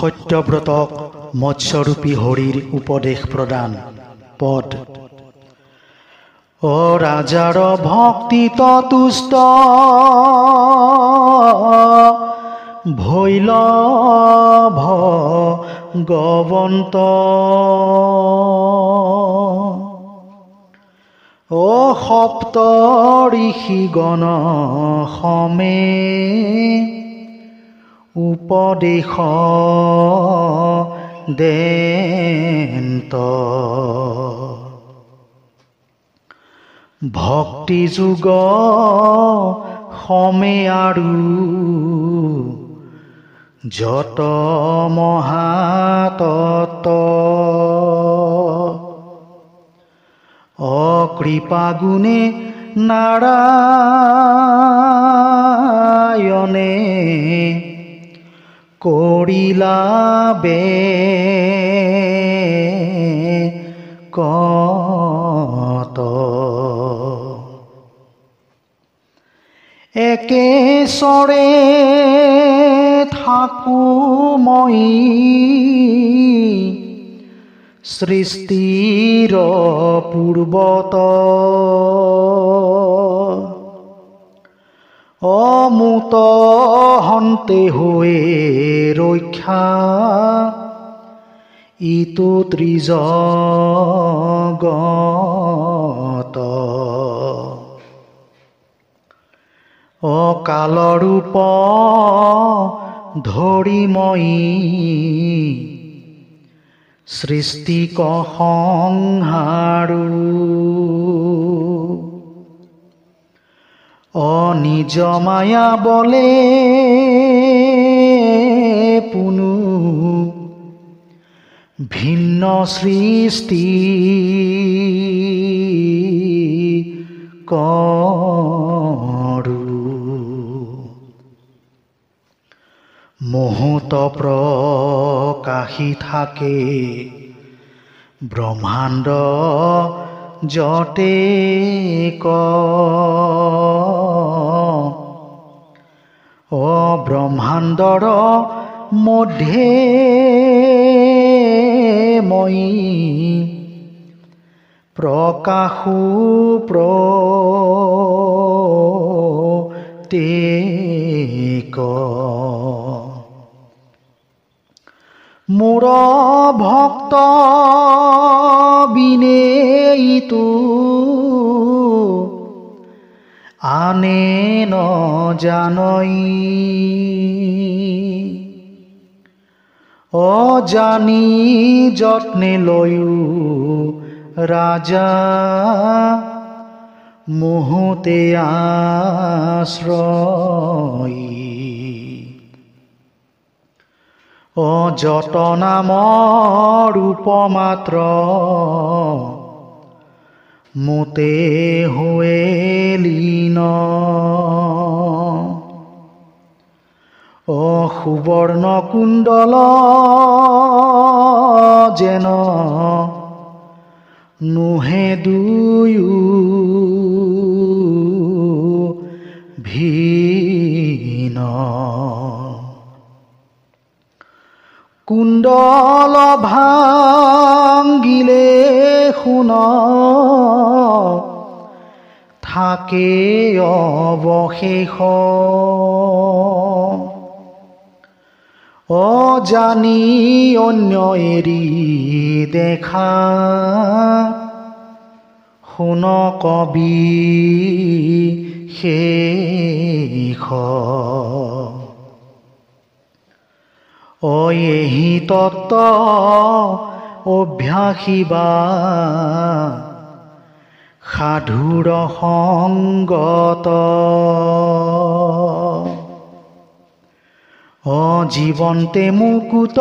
সত্যব্ৰতক মৎস্যৰূপী হৰিৰ উপদেশ প্ৰদান পদ। অ ৰাজাৰ ভক্তি তুষ্ট ভৈল ভগৱন্ত অ সপ্ত ঋষিগণ সমে উপদেশ দেন্ত ভক্তি যুগ সমে আৰু যত মহাতত্ব অকৃপা গুণে নাৰায়ণে কৰিলা বে কত একেচৰে থাকো মই সৃষ্টিৰ পূৰ্বত অমুত হন্তে হৈ ৰক্ষা ইটো ত্ৰিজগত অকালৰূপ ধৰি মই সৃষ্টিক সংহাৰো অনিজ মায়া বলে পুনু। ভিন্ন সৃষ্টি কৰো মুহূৰ্ত প্ৰকাশী থাকে ব্ৰহ্মাণ্ড যতে ক। অ ব্ৰহ্মাণ্ডৰ মধ্যে মই প্ৰকাশো প্ৰতেক মোৰ ভক্ত বিনেইতো আনে ন জানই। অজানি যত্নে লয়ো ৰাজা মোহতে আশ্ৰয় অযত নামৰ ৰূপ মাত্ৰ মোতে হৈ লীন। অ সুবৰ্ণ কুণ্ডল যেন নোহে দুয়ো কুণ্ডল ভাঙ্গিলে শুন। থাকে অৱশেষ। অজানি অন্য এৰি দেখা। শুন কবি শেষ। অহি তত্ত অভ্যাসিবা। সাধুৰ সংগত। অজীৱন্তে মুকুত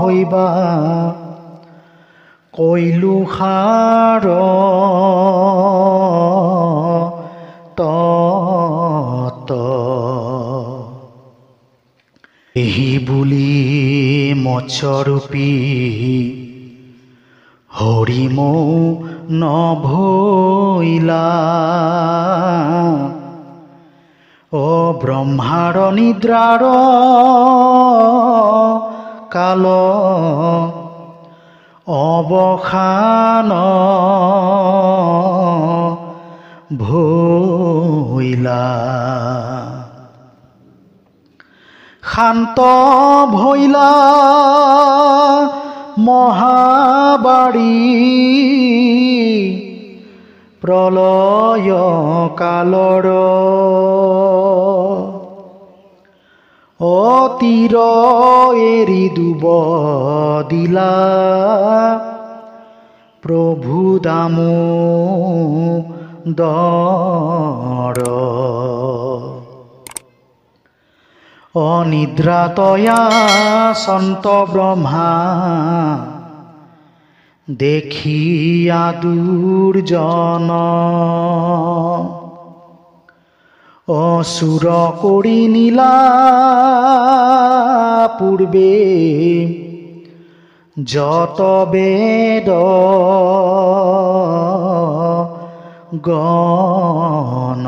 হৈবা। কৈলো সাৰ। তত বুলি মৎস্যৰূপী হৰিমৌ নভৈলা। অ ব্ৰহ্মাৰ নিদ্ৰাৰ কাল অৱসান শান্ত ভৈলা মহাবাৰী প্ৰলয় কালৰ অতীৰ এৰি দুব দিলা প্ৰভু দামো দৰ অনিদ্ৰাতয়া সন্ত ব্ৰহ্মা দেখিয়া দুৰ্জন অসুৰ কৰি নীলা পূৰ্বে যত বেদ গণ।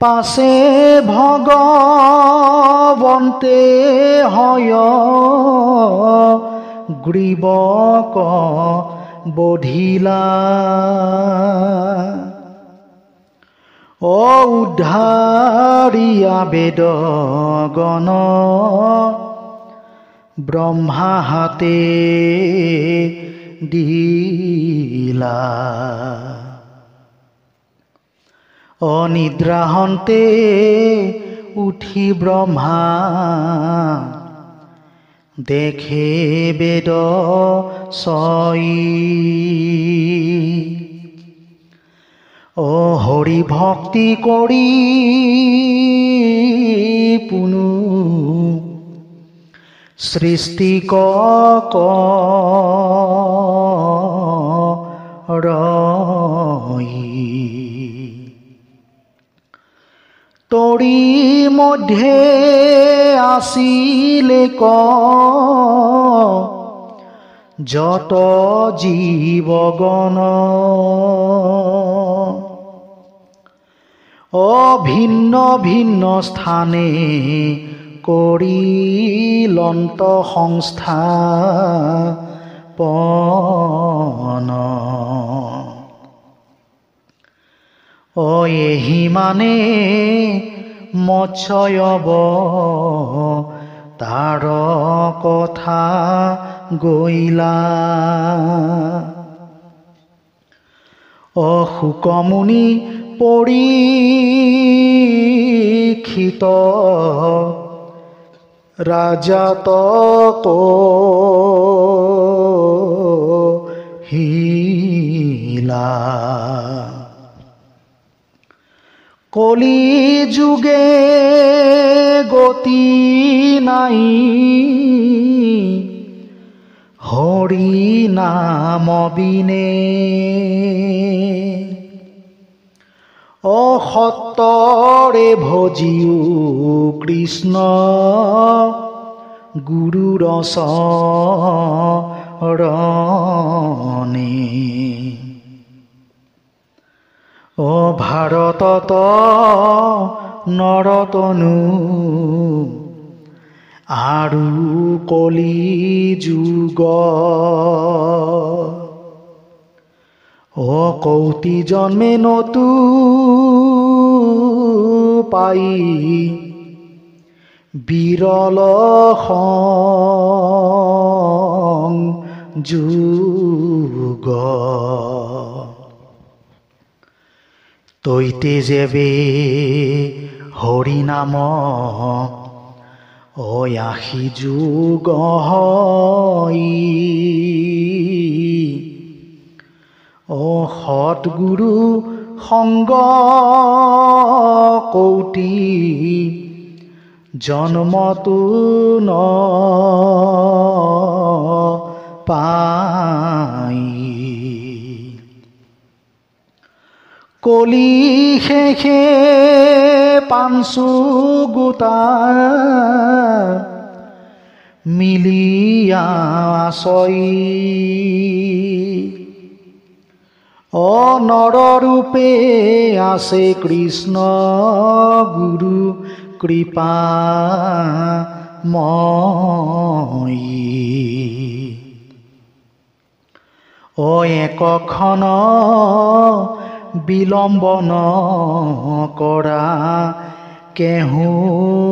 পাছে ভগৱন্তে হয়। গ্ৰীবক বধিলা। অ উদ্ধাৰিয়া বেদ গণ। ব্ৰহ্মা হাতে দিলা। অনিদ্ৰাহন্তে উঠি ব্ৰহ্মা দেখে বেদ চই অ হৰি ভক্তি কৰি পুনু। সৃষ্টি ক তৰি মধ্যে আছিলে ক। যত জীৱগণ অভিন্ন ভিন্ন স্থানে কৰি লন্ত সংস্থা পন। অ এহি মানে মৎস্যব তাৰ কথা গৈলা অশোকমুনি পৰীক্ষিত ৰাজাত হিলা। কলি যুগে গতি নাই। হৰি নাম বিনে অসত্তৰে ভজিও কৃষ্ণ গুৰু ৰচৰণে অ ভাৰতত নৰতনু আৰু কলি যুগ। অ কৌতি জন্মে নতু পাই। বিৰল যুগ। তৈতে যেবে হৰি নাম অয়াসী যুগ অ সৎগুৰু সংগ কৌটি। জন্মতো ন পাই। কলি শেষে পাঞ্চু গোটা মিলিয়া আচই অনৰূপে আছে কৃষ্ণ গুৰু কৃপা অ একখন বিলম্বন কৰা কেহু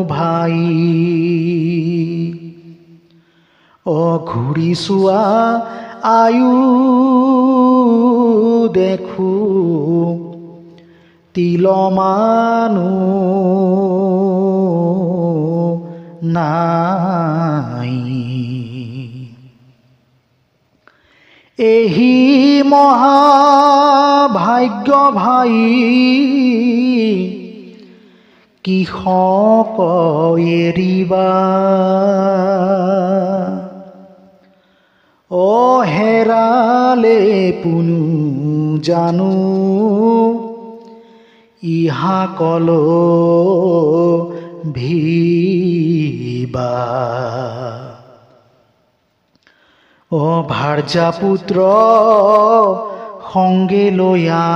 ভাই। অ ঘূৰি চোৱা আয়ু দেখো তিলমানো নাই। এহি মহাভাগ্য ভাই কৃষক এৰিবা অ হেৰালে পুনু জানো ইহা কল ভিবা। অ ভাৰ্যা পুত্ৰ সংগে লয়া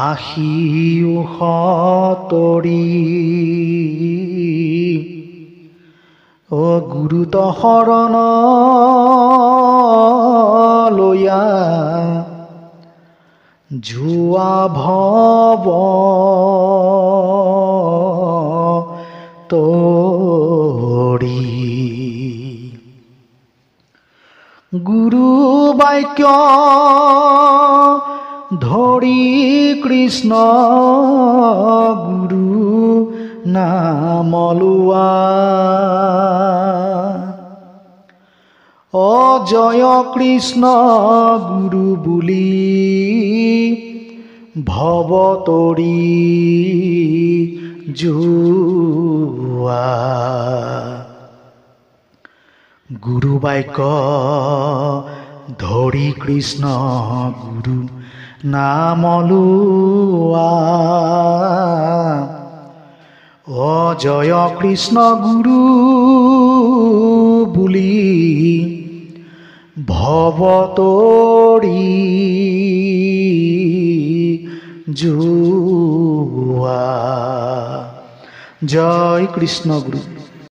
আহিও সতৰি অ গুৰুত শৰণ লয়া যোৱা ভৱ তৰি গুৰু বাক্য ধৰি কৃষ্ণ গুৰু নাম লোৱা অজয় কৃষ্ণ গুৰু বুলি ভৱ তৰি যোৱা গুৰু বাক্য ধৰি কৃষ্ণ গুৰু নাম লোৱা অজয় কৃষ্ণ গুৰু বুলি ভৱ তৰি যোৱা জয় কৃষ্ণ গুৰু